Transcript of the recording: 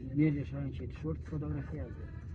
Bierzesz ręce, short fotografiază.